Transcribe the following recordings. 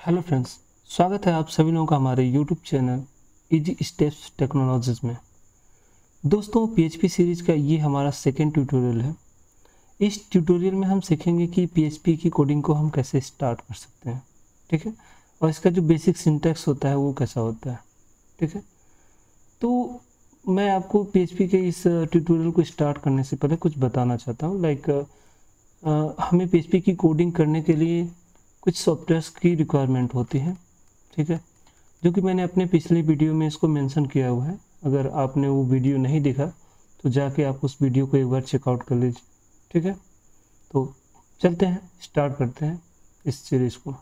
Hello friends स्वागत है आप सभी लोगों का हमारे YouTube channel easy steps technologies में। दोस्तों पीएचपी सीरीज़ का ये हमारा सेकेंड ट्यूटोरियल है। इस ट्यूटोरियल में हम सीखेंगे कि पीएचपी की कोडिंग को हम कैसे स्टार्ट कर सकते हैं, ठीक है? और इसका जो बेसिक सिंटेक्स होता है, वो कैसा होता है, ठीक है? तो मैं आपको पी के इस ट्यूटोरियल को स्टार्ट करने से पहले कुछ बताना चाहता हूँ। लाइक हमें पी की कोडिंग करने के लिए कुछ सॉफ्टवेयर्स की रिक्वायरमेंट होती है, ठीक है? जो कि मैंने अपने पिछले वीडियो में इसको मेंशन किया हुआ है। अगर आपने वो वीडियो नहीं देखा तो जाके आप उस वीडियो को एक बार चेकआउट कर लीजिए, ठीक है? तो चलते हैं स्टार्ट करते हैं इस सीरीज़ को।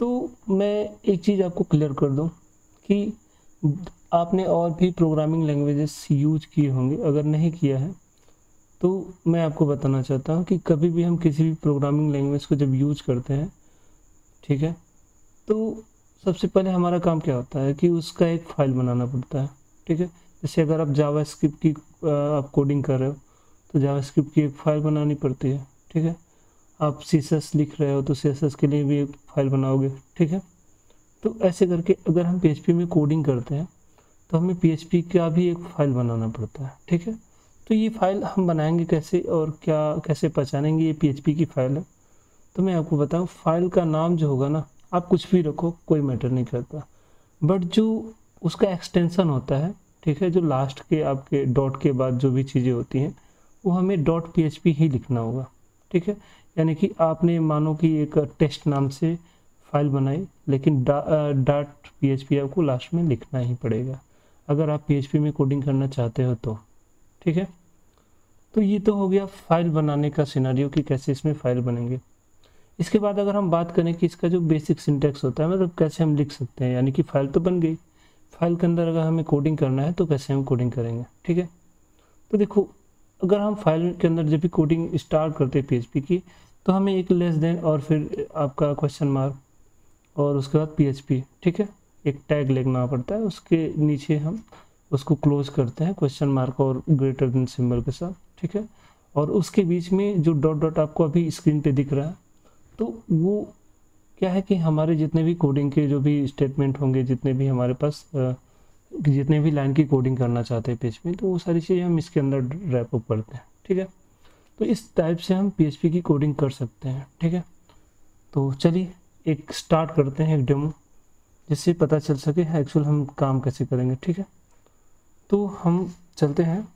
तो मैं एक चीज़ आपको क्लियर कर दूँ कि आपने और भी प्रोग्रामिंग लैंग्वेजेस यूज़ किए होंगे, अगर नहीं किया है तो मैं आपको बताना चाहता हूँ कि कभी भी हम किसी भी प्रोग्रामिंग लैंग्वेज को जब यूज़ करते हैं, ठीक है तो सबसे पहले हमारा काम क्या होता है कि उसका एक फ़ाइल बनाना पड़ता है, ठीक है। जैसे अगर आप जावा स्क्रिप्ट की आप कोडिंग कर रहे हो तो जावा स्क्रिप्ट की एक फ़ाइल बनानी पड़ती है, ठीक है। आप सी लिख रहे हो तो सी के लिए भी एक फ़ाइल बनाओगे, ठीक है। तो ऐसे करके अगर हम पीएचपी में कोडिंग करते हैं तो हमें पीएचपी का भी एक फ़ाइल बनाना पड़ता है, ठीक है। तो ये फ़ाइल हम बनाएँगे कैसे और क्या, कैसे पहचानेंगे ये पीएचपी की फ़ाइल है? तो मैं आपको बताऊँ, फ़ाइल का नाम जो होगा ना, आप कुछ भी रखो, कोई मैटर नहीं करता। बट जो उसका एक्सटेंसन होता है, ठीक है, जो लास्ट के आपके डॉट के बाद जो भी चीज़ें होती हैं, वो हमें डॉट पीएचपी ही लिखना होगा, ठीक है? यानी कि आपने मानो कि एक टेस्ट नाम से फ़ाइल बनाई, लेकिन डॉट पीएचपी आपको लास्ट में लिखना ही पड़ेगा। अगर आप पीएचपी में कोडिंग करना चाहते हो तो। ठीक है? तो ये तो हो गया फ़ाइल बनाने का सिनारियो कि कैसे इसमें फ़ाइल बनेंगे। इसके बाद अगर हम बात करें कि इसका जो बेसिक सिंटेक्स होता है मतलब कैसे हम लिख सकते हैं, यानी कि फ़ाइल तो बन गई। फ़ाइल के अंदर अगर हमें कोडिंग करना है तो कैसे हम कोडिंग करेंगे? ठीक है? तो देखो, अगर हम फ़ाइल के अंदर जब भी कोडिंग स्टार्ट करते हैं पी की तो हमें एक लेस देन और फिर आपका क्वेश्चन मार्क और उसके बाद PHP ठीक है? एक टैग लिखना पड़ता है, उसके नीचे हम उसको क्लोज करते हैं क्वेश्चन मार्क और ग्रेटर देन सिंबल के साथ, ठीक है? और उसके बीच में जो डॉट डॉट आपको अभी स्क्रीन पे दिख रहा है तो वो क्या है कि हमारे जितने भी कोडिंग के जो भी स्टेटमेंट होंगे, जितने भी हमारे पास जितने भी लाइन की कोडिंग करना चाहते हैं पेज में तो वो सारी चीज़ें हम इसके अंदर रैप अप करते हैं, ठीक है? तो इस टाइप से हम पीएचपी की कोडिंग कर सकते हैं, ठीक है? तो चलिए, एक स्टार्ट करते हैं एक डेमो जिससे पता चल सके एक्चुअल हम काम कैसे करेंगे, ठीक है? तो हम चलते हैं।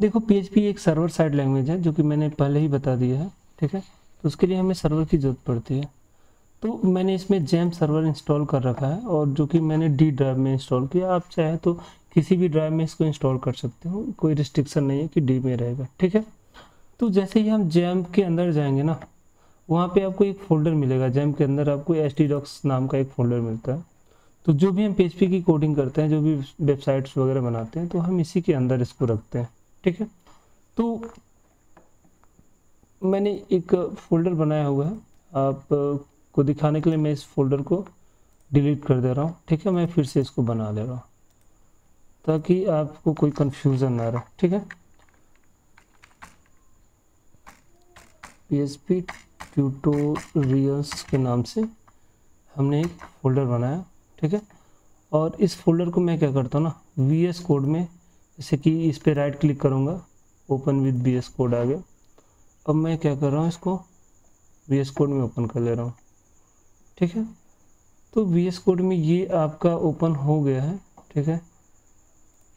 देखो PHP एक सर्वर साइड लैंग्वेज है, जो कि मैंने पहले ही बता दिया है, ठीक है? तो उसके लिए हमें सर्वर की ज़रूरत पड़ती है। तो मैंने इसमें जैम सर्वर इंस्टॉल कर रखा है, और जो कि मैंने डी ड्राइव में इंस्टॉल किया। आप चाहे तो किसी भी ड्राइव में इसको इंस्टॉल कर सकते हो, कोई रिस्ट्रिक्शन नहीं है कि डी में रहेगा, ठीक है? तो जैसे ही हम जैम के अंदर जाएँगे ना वहाँ पे आपको एक फोल्डर मिलेगा जैम के अंदर आपको एच नाम का एक फोल्डर मिलता है। तो जो भी हम पी की कोडिंग करते हैं, जो भी वेबसाइट्स वगैरह बनाते हैं तो हम इसी के अंदर इसको रखते हैं, ठीक है? तो मैंने एक फोल्डर बनाया हुआ है। आप, को दिखाने के लिए मैं इस फोल्डर को डिलीट कर दे रहा हूँ, ठीक है? मैं फिर से इसको बना ले रहा हूँ, ताकि आपको कोई कन्फ्यूज़न ना रहे, ठीक है? पी एस पी ट्यूटोरियल्स के नाम से हमने एक फोल्डर बनाया, ठीक है? और इस फोल्डर को मैं क्या करता हूँ ना वी एस कोड में, जैसे कि इस पर राइट क्लिक करूँगा open with V S code आ गया। अब मैं क्या कर रहा हूँ इसको वी एस कोड में ओपन कर ले रहा हूँ, ठीक है? तो वी एस कोड में ये आपका ओपन हो गया है, ठीक है?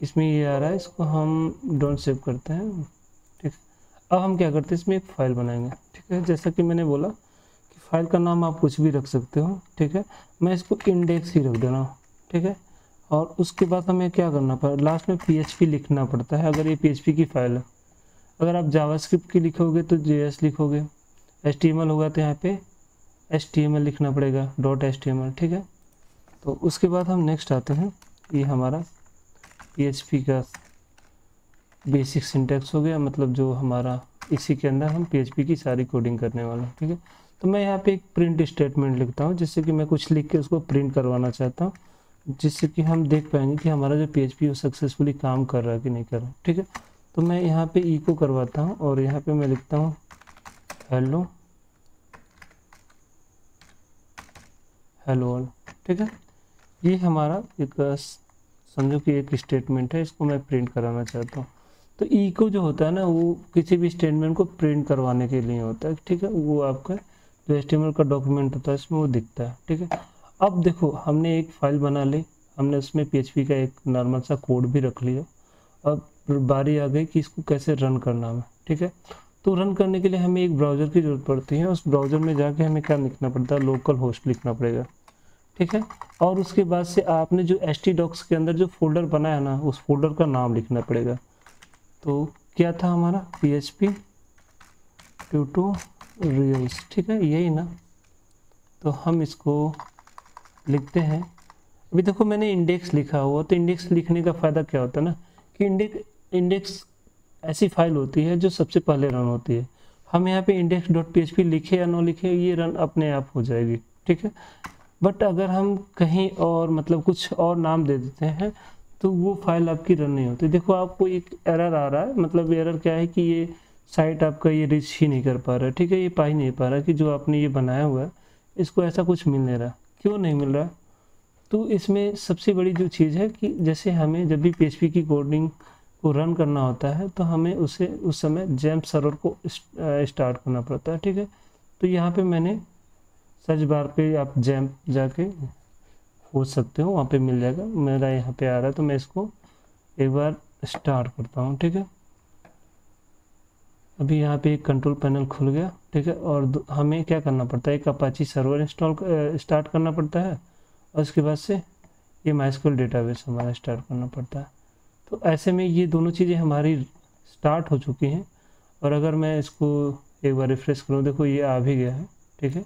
इसमें ये आ रहा है, इसको हम डोंट सेव करते हैं। अब हम क्या करते हैं, इसमें एक फ़ाइल बनाएँगे, ठीक है? जैसा कि मैंने बोला कि फ़ाइल का नाम आप कुछ भी रख सकते हो, ठीक है? मैं इसको इंडेक्स ही रख दे रहा ठीक है? और उसके बाद हमें क्या करना पड़ा लास्ट में पीएचपी लिखना पड़ता है, अगर ये पीएचपी की फ़ाइल है। अगर आप जावास्क्रिप्ट की लिखोगे तो जेएस लिखोगे एचटीएमएल होगा तो यहाँ पे एच लिखना पड़ेगा डॉट एच ठीक है? तो उसके बाद हम नेक्स्ट आते हैं, ये हमारा पीएचपी का बेसिक सिंटेक्स हो गया मतलब जो हमारा इसी के अंदर हम पीएचपी की सारी कोडिंग करने वाले हैं, ठीक है? तो मैं यहाँ पे एक प्रिंट स्टेटमेंट लिखता हूँ, जिससे कि मैं कुछ लिख के उसको प्रिंट करवाना चाहता हूँ, जिससे कि हम देख पाएँगे कि हमारा जो पी एच पी वो सक्सेसफुली काम कर रहा है कि नहीं कर रहा ठीक है? तो मैं यहाँ पे ई को करवाता हूँ और यहाँ पे मैं लिखता हूँ हेलो हेलो ऑल ठीक है? ये हमारा एक, समझो कि एक स्टेटमेंट है, इसको मैं प्रिंट कराना चाहता हूँ। तो ई को जो होता है ना, वो किसी भी स्टेटमेंट को प्रिंट करवाने के लिए होता है, ठीक है? वो आपका जो एस्टिमल का डॉक्यूमेंट होता है, इसमें वो दिखता है, ठीक है? अब देखो, हमने एक फ़ाइल बना ली, हमने उसमें पी का एक नॉर्मल सा कोड भी रख लिया। अब बारी आ गई कि इसको कैसे रन करना है, ठीक है? तो रन करने के लिए हमें एक ब्राउज़र की ज़रूरत पड़ती है, उस ब्राउज़र में जाके हमें क्या लिखना पड़ता है? लोकल होस्ट लिखना पड़ेगा, ठीक है? और उसके बाद से आपने जो एस के अंदर जो फोल्डर बनाया ना, उस फोल्डर का नाम लिखना पड़ेगा। तो क्या था हमारा? P H P tutorials ठीक है? यही ना। तो हम इसको लिखते हैं। अभी देखो मैंने इंडेक्स लिखा हुआ तो इंडेक्स लिखने का फ़ायदा क्या होता है ना? कि इंडेक्स इंडेक्स ऐसी फ़ाइल होती है जो सबसे पहले रन होती है। हम यहाँ पे index dot P H P लिखे या ना लिखे, ये रन अपने आप हो जाएगी, ठीक है? बट अगर हम कहीं और मतलब कुछ और नाम दे देते हैं तो वो फ़ाइल आपकी रन नहीं होती। देखो, आपको एक एरर आ रहा है। मतलब एरर क्या है कि ये साइट आपका ये रिच ही नहीं कर पा रहा है। ठीक है, ये पा ही नहीं पा रहा कि जो आपने ये बनाया हुआ है, इसको ऐसा कुछ मिल नहीं रहा। क्यों नहीं मिल रहा? तो इसमें सबसे बड़ी जो चीज़ है कि जैसे हमें जब भी पीएचपी की कोडिंग को रन करना होता है तो हमें उसे उस समय जैम्प सर्वर को स्टार्ट करना पड़ता है। ठीक है? तो यहाँ पे मैंने सर्च बार पे आप जैम्प जाके खोज सकते हो, वहाँ पे मिल जाएगा। मेरा यहाँ पे आ रहा है तो मैं इसको एक बार स्टार्ट करता हूँ, ठीक है? अभी यहाँ पे एक कंट्रोल पैनल खुल गया, ठीक है? और हमें क्या करना पड़ता है? एक अपाची सर्वर इंस्टॉल स्टार्ट करना पड़ता है, और उसके बाद से ये माइस्कल डेटाबेस हमारा स्टार्ट करना पड़ता है। तो ऐसे में ये दोनों चीज़ें हमारी स्टार्ट हो चुकी हैं, और अगर मैं इसको एक बार रिफ्रेश करूँ, देखो ये आ भी गया है, ठीक है?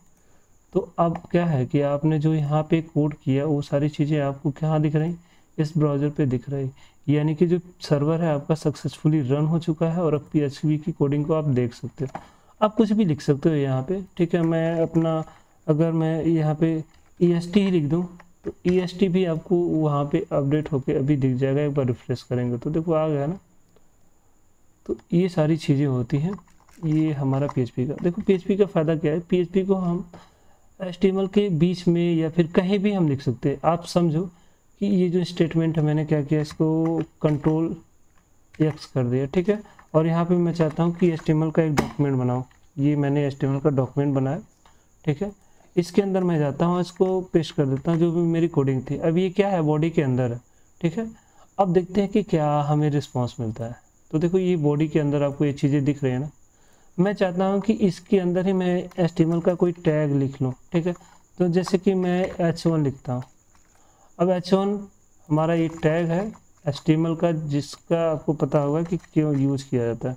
तो अब क्या है कि आपने जो यहाँ पे कोड किया, वो सारी चीज़ें आपको कहाँ दिख रही? इस ब्राउज़र पे दिख रही। यानी कि जो सर्वर है, आपका सक्सेसफुली रन हो चुका है और अब पीएचपी की कोडिंग को आप देख सकते हो। आप कुछ भी लिख सकते हो यहाँ पे, ठीक है? मैं अपना, अगर मैं यहाँ पे ई एस टी ही लिख दूँ तो टी भी आपको वहाँ पे अपडेट होके अभी दिख जाएगा। एक बार रिफ्रेश करेंगे तो। देखो, आ गया ना? तो ये सारी चीज़ें होती हैं, ये हमारा PHP का। देखो PHP का फ़ायदा क्या है? PHP को हम एस के बीच में या फिर कहीं भी हम लिख सकते हैं। आप समझो कि ये जो स्टेटमेंट है, मैंने क्या किया, इसको कंट्रोल एक्स कर दिया, ठीक है? और यहाँ पे मैं चाहता हूँ कि एस का एक डॉक्यूमेंट बनाऊँ। ये मैंने एस का डॉक्यूमेंट बनाया, ठीक है? इसके अंदर मैं जाता हूँ, इसको पेस्ट कर देता हूँ, जो भी मेरी कोडिंग थी। अब ये क्या है? बॉडी के अंदर है, ठीक है? अब देखते हैं कि क्या हमें रिस्पॉन्स मिलता है। तो देखो, ये बॉडी के अंदर आपको ये चीज़ें दिख रही है ना? मैं चाहता हूँ कि इसके अंदर ही मैं एस का कोई टैग लिख लूँ, ठीक है? तो जैसे कि मैं एच वन लिखता हूँ। अब एच वन हमारा ये टैग है एस का, जिसका आपको पता होगा कि क्यों यूज़ किया जाता है।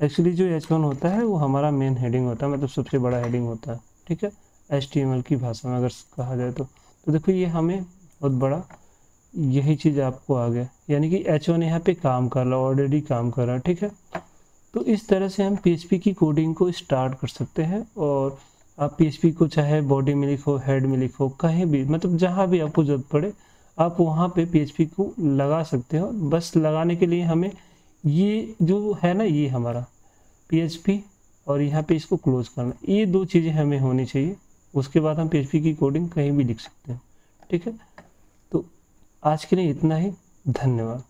एक्चुअली जो एच वन होता है, वो हमारा मेन हेडिंग होता है मतलब सबसे बड़ा हेडिंग होता है, ठीक है? HTML की भाषा में अगर कहा जाए तो। तो देखो, ये हमें बहुत बड़ा यही चीज़ आपको आ गया यानी कि एच वन यहाँ पे काम कर रहा है ऑलरेडी काम कर रहा है, ठीक है? तो इस तरह से हम PHP की कोडिंग को स्टार्ट कर सकते हैं और आप PHP को चाहे बॉडी में लिखो हेड में लिखो, कहीं भी मतलब जहाँ भी आपको ज़रूरत पड़े, आप वहाँ पे PHP को लगा सकते हो। बस लगाने के लिए हमें ये जो है ना, ये हमारा PHP और यहाँ पे इसको क्लोज करना, ये दो चीज़ें हमें होनी चाहिए। उसके बाद हम PHP की कोडिंग कहीं भी लिख सकते हैं। ठीक है? तो आज के लिए इतना ही। धन्यवाद।